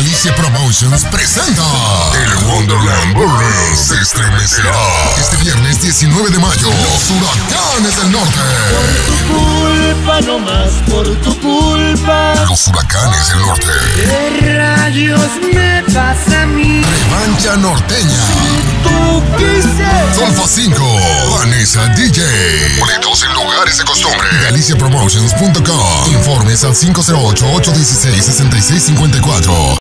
Galicia Promotions presenta El Wonderland Burlesque se estremecerá este viernes 19 de mayo. Los huracanes del norte. Por tu culpa, no más por tu culpa. Los huracanes del norte. ¿Qué rayos me pasa a mí? Revancha norteña. Tú quise. Solfa 5. Vanessa DJ. Boletos en lugares de costumbre. GaliciaPromotions.com. Informes al 508-816-6654.